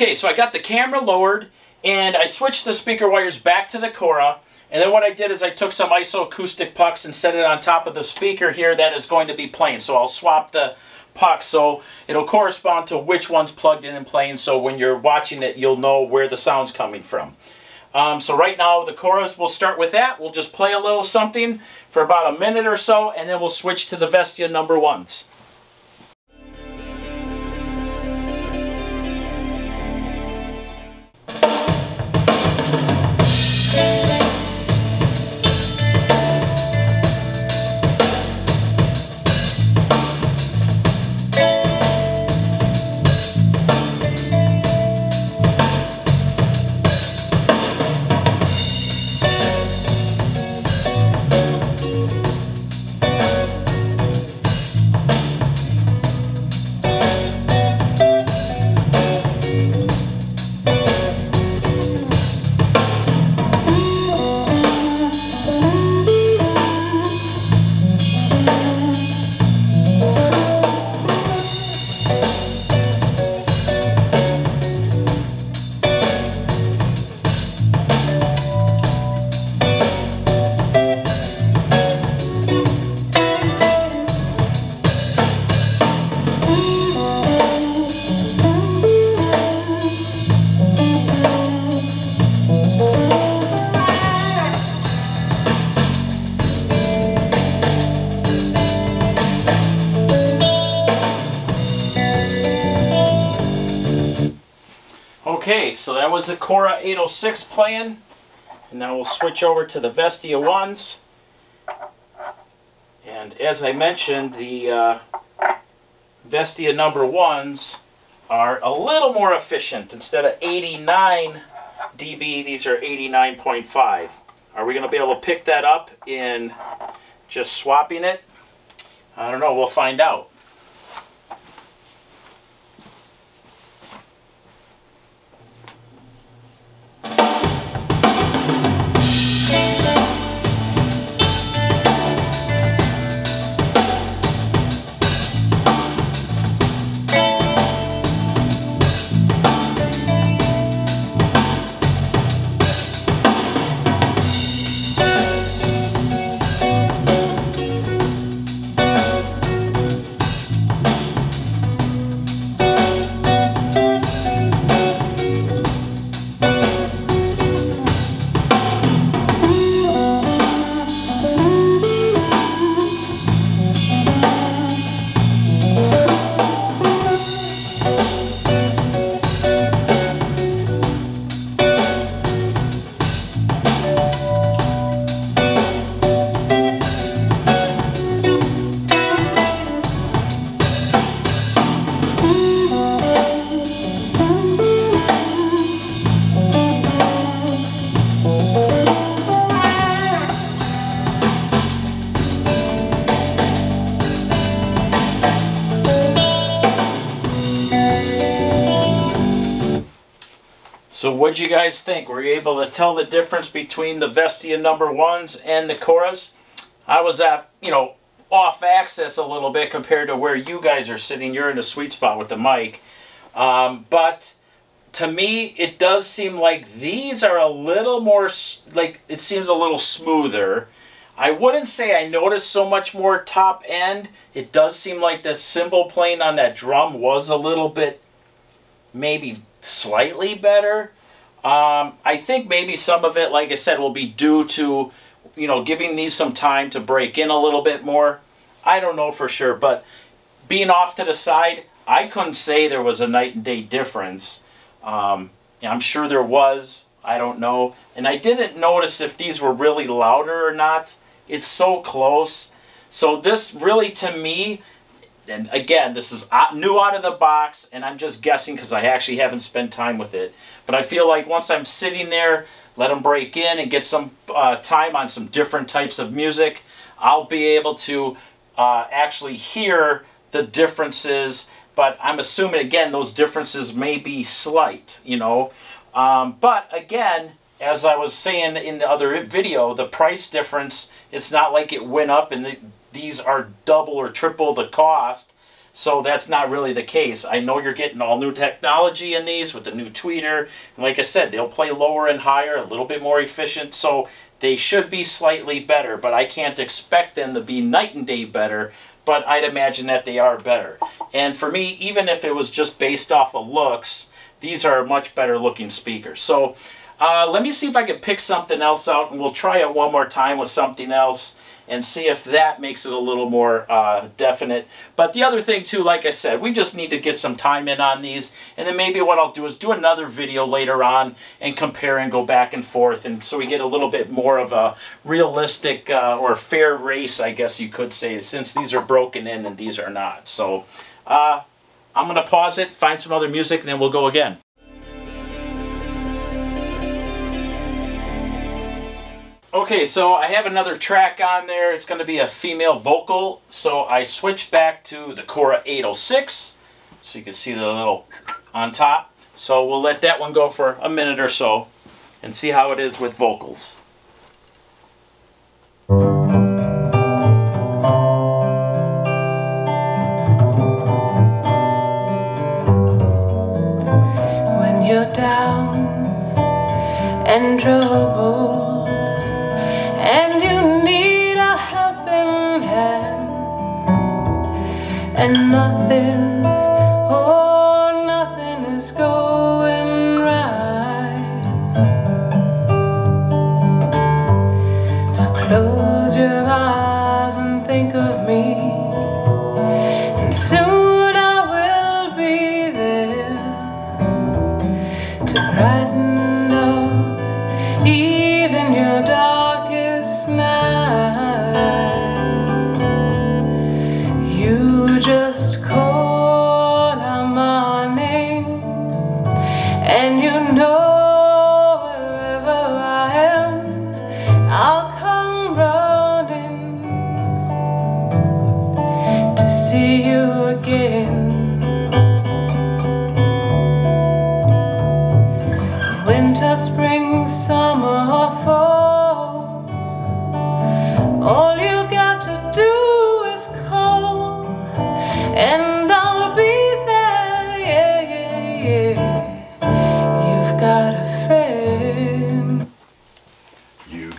Okay, so I got the camera lowered and I switched the speaker wires back to the Chora. And then what I did is I took some isoacoustic pucks and set it on top of the speaker here that is going to be playing. So I'll swap the pucks so it'll correspond to which one's plugged in and playing so when you're watching it you'll know where the sound's coming from. Um, so right now the Choras, we'll start with that. We'll just play a little something for about a minute or so and then we'll switch to the Vestia number ones. Was the Chora 806 playing. And now we'll switch over to the Vestia ones. And as I mentioned, the uh, Vestia number ones are a little more efficient. Instead of 89 dB, these are 89.5. Are we going to be able to pick that up in just swapping it? I don't know, we'll find out. What'd you guys think? Were you able to tell the difference between the Vestia number ones and the Choras? I was at, you know, off axis a little bit compared to where you guys are sitting. You're in a sweet spot with the mic. Um, but to me, it does seem like these are a little more, like, it seems a little smoother. I wouldn't say I noticed so much more top end. It does seem like the cymbal playing on that drum was a little bit maybe slightly better. Um, I think maybe some of it, like I said, will be due to, you know, giving these some time to break in a little bit more. I don't know for sure, but being off to the side, I couldn't say there was a night and day difference. Um, I'm sure there was. I don't know. And I didn't notice if these were really louder or not. It's so close. So this really, to me, and again, this is new out of the box, and I'm just guessing because I actually haven't spent time with it. But I feel like once I'm sitting there, let them break in and get some uh, time on some different types of music, I'll be able to uh, actually hear the differences. But I'm assuming, again, those differences may be slight, you know. Um, but again, as I was saying in the other video, the price difference, it's not like it went up and the, these are double or triple the cost. So that's not really the case. I know you're getting all new technology in these with the new tweeter. And like I said, they'll play lower and higher, a little bit more efficient. So they should be slightly better, but I can't expect them to be night and day better. But I'd imagine that they are better. And for me, even if it was just based off of looks, these are much better looking speakers. So uh, let me see if I can pick something else out and we'll try it one more time with something else and see if that makes it a little more uh, definite. But the other thing too, like I said, we just need to get some time in on these. And then maybe what I'll do is do another video later on and compare and go back and forth. And so we get a little bit more of a realistic uh, or fair race, I guess you could say, since these are broken in and these are not. So uh, I'm going to pause it, find some other music, and then we'll go again. Okay, so I have another track on there. It's going to be a female vocal. So I switched back to the Chora 806. So you can see the little on top. So we'll let that one go for a minute or so and see how it is with vocals.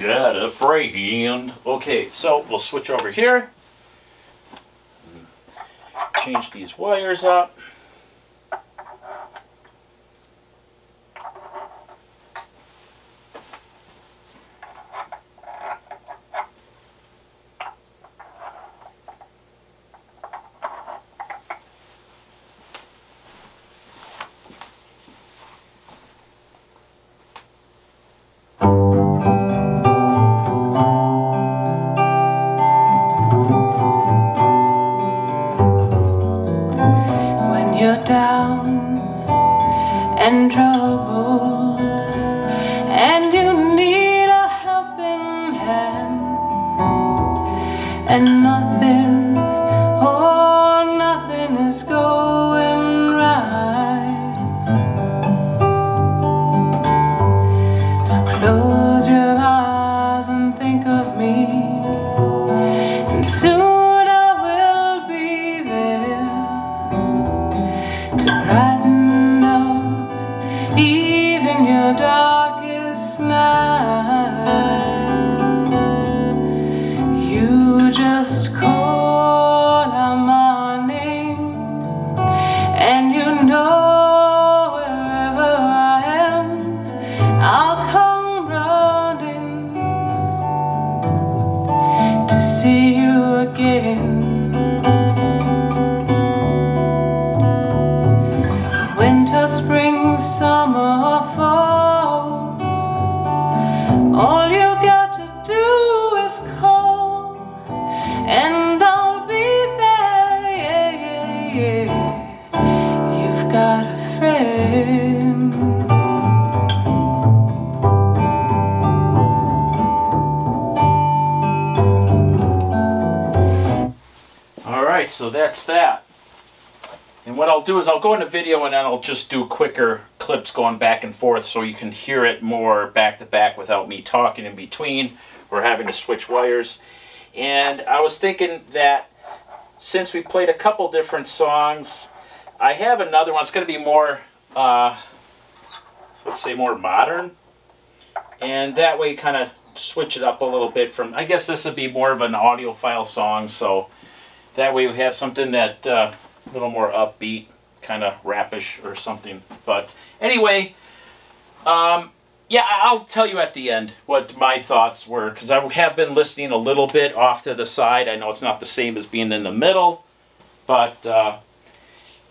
Got a friend. Okay, so we'll switch over here. Change these wires up. And what I'll do is I'll go into video and then I'll just do quicker clips going back and forth so you can hear it more back to back without me talking in between or having to switch wires. And I was thinking that since we played a couple different songs, I have another one. It's going to be more, uh, let's say, more modern. And that way, kind of switch it up a little bit from, I guess this would be more of an audiophile song. So that way we have something that uh, a little more upbeat, kind of rapish or something. But anyway, um, yeah, I'll tell you at the end what my thoughts were because I have been listening a little bit off to the side. I know it's not the same as being in the middle, but uh,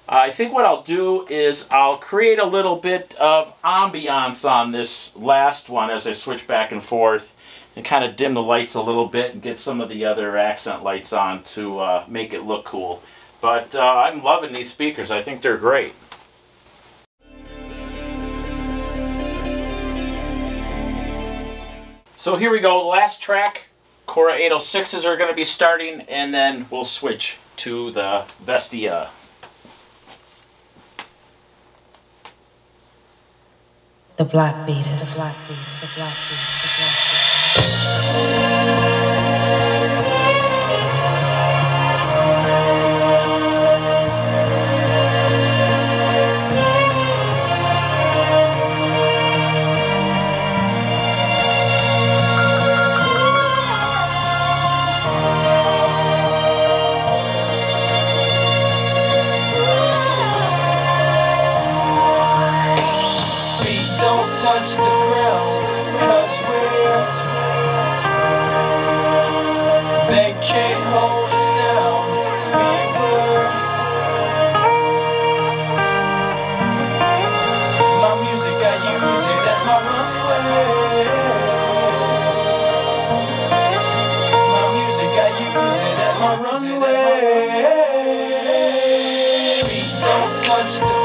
I think what I'll do is I'll create a little bit of ambiance on this last one as I switch back and forth and kind of dim the lights a little bit and get some of the other accent lights on to uh, make it look cool. But uh, I'm loving these speakers. I think they're great. So here we go, last track. Chora 806s are going to be starting, and then we'll switch to the Vestia. The Black Beaters. The Black Beaters. The Black Beaters. The Black Beaters. Watch the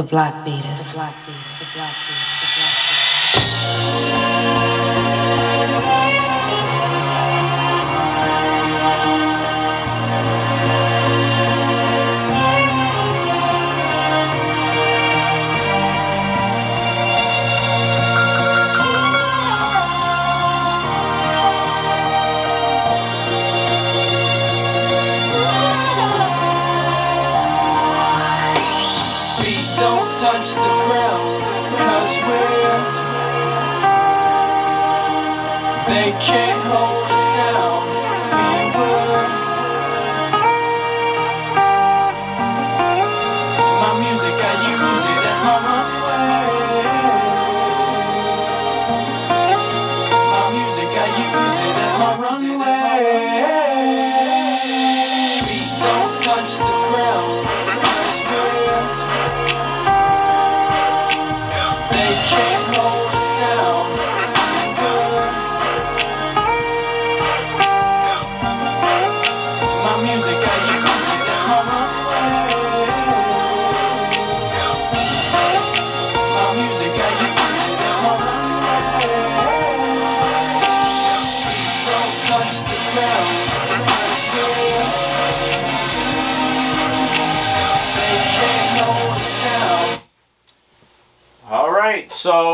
the Black beaters. The block beaters. The black beaters. The beaters. touch the ground Cause we're They can't hold us down.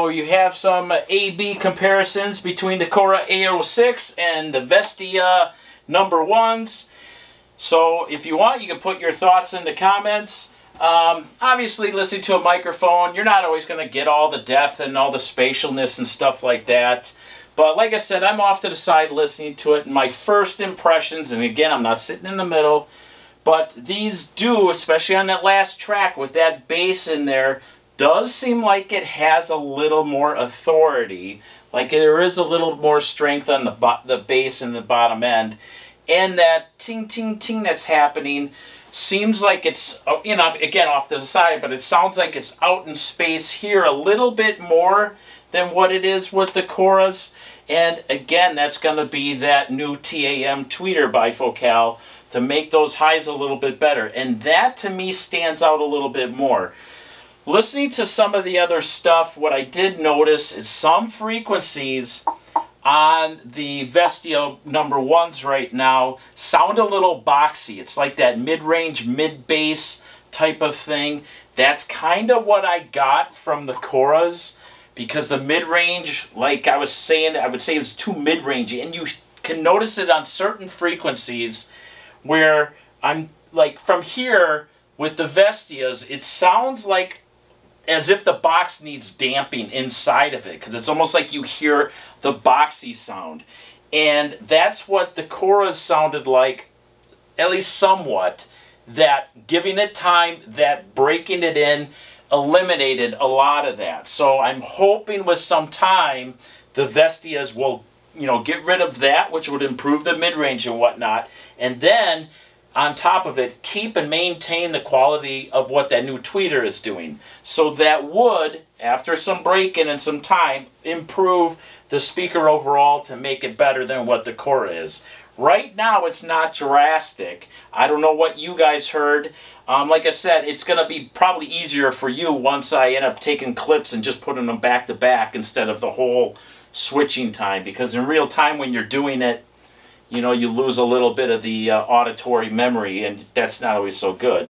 So you have some A-B comparisons between the Chora 806 and the Vestia number ones. So if you want, you can put your thoughts in the comments. Um, obviously, listening to a microphone, you're not always going to get all the depth and all the spatialness and stuff like that. But like I said, I'm off to the side listening to it. And my first impressions, and again, I'm not sitting in the middle, but these do, especially on that last track with that bass in there, does seem like it has a little more authority. Like there is a little more strength on the the bass and the bottom end, and that ting ting ting that's happening seems like it's oh, you know again off to the side, but it sounds like it's out in space here a little bit more than what it is with the Choras. And again, that's going to be that new TAM tweeter by Focal to make those highs a little bit better. And that to me stands out a little bit more. Listening to some of the other stuff, what I did notice is some frequencies on the Vestia number ones right now sound a little boxy. It's like that mid-range, mid-bass type of thing. That's kind of what I got from the Choras because the mid-range, like I was saying, I would say it's too mid-rangey. and you can notice it on certain frequencies where I'm like from here with the Vestias, it sounds like as if the box needs damping inside of it because it's almost like you hear the boxy sound. And that's what the Choras sounded like, at least somewhat, that giving it time, that breaking it in, eliminated a lot of that. So I'm hoping with some time, the Vestias will, you know, get rid of that, which would improve the mid-range and whatnot. And then on top of it, keep and maintain the quality of what that new tweeter is doing. So that would, after some break-in and some time, improve the speaker overall to make it better than what the core is. Right now, it's not drastic. I don't know what you guys heard. Um, like I said, it's going to be probably easier for you once I end up taking clips and just putting them back to back instead of the whole switching time. Because in real time, when you're doing it, you know, you lose a little bit of the uh, auditory memory, and that's not always so good.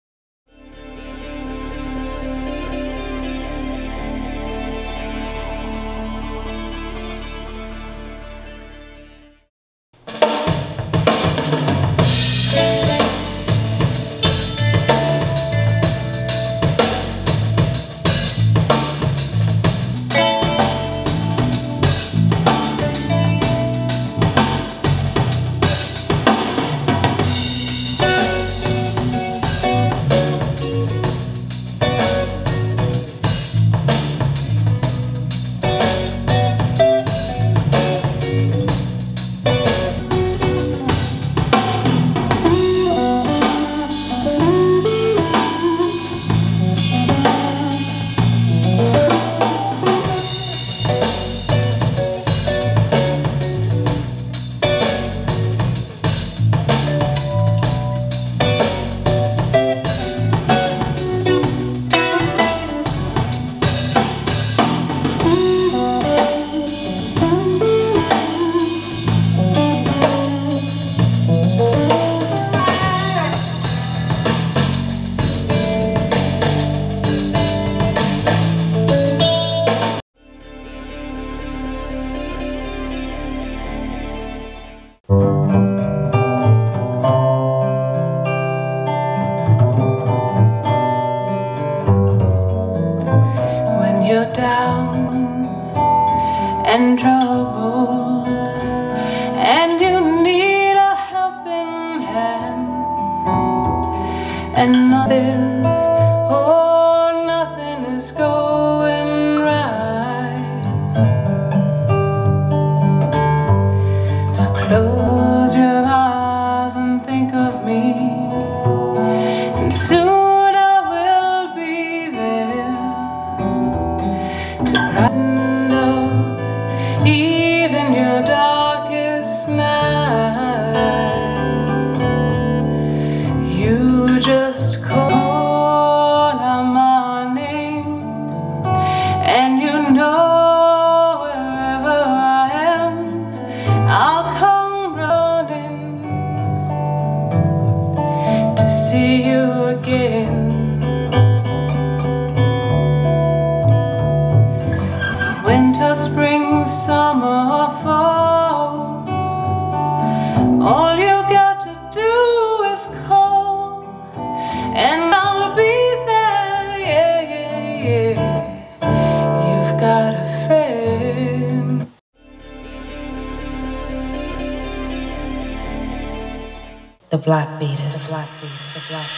Black beaters. The black beaters. The black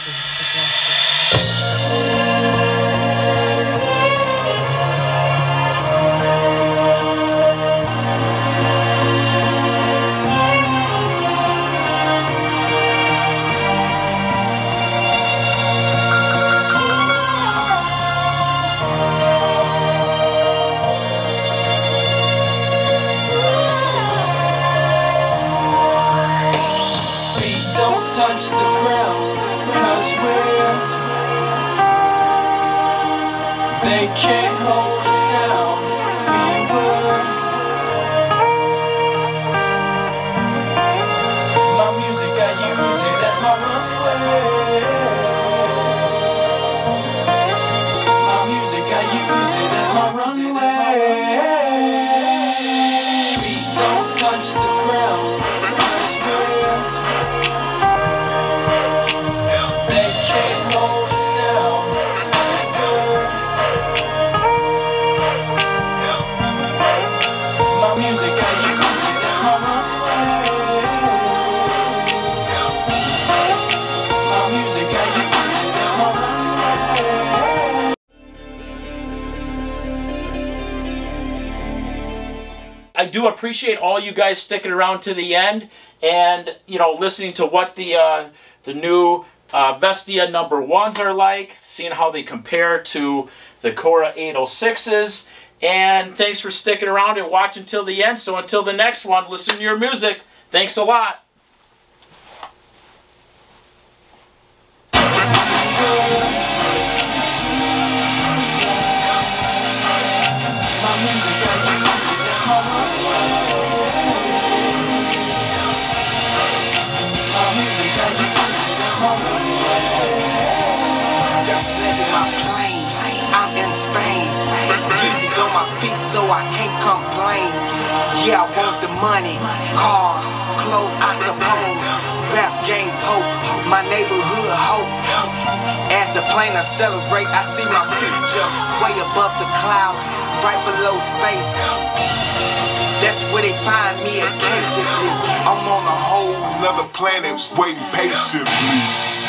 beaters. Can't hold I do appreciate all you guys sticking around to the end and you know listening to what the uh, the new uh, Vestia number ones are like, seeing how they compare to the Chora 806s. And thanks for sticking around and watching till the end. So until the next one, listen to your music. Thanks a lot. So I can't complain. Yeah, I want the money, car, clothes, I suppose. Rap game pope, my neighborhood hope. As the plane I celebrate, I see my future way above the clouds, right below space. That's where they find me attentively. I'm on a whole nother planet waiting patiently.